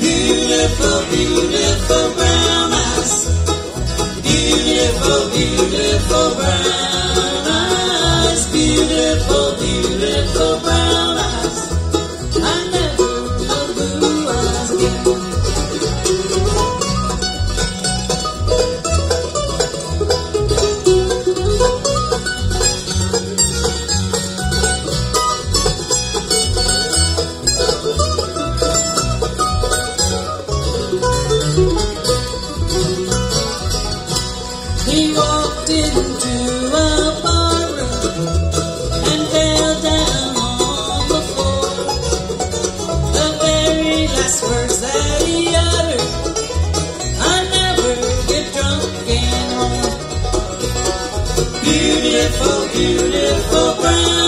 beautiful, beautiful, brown eyes. Beautiful, beautiful brown beautiful, beautiful brown.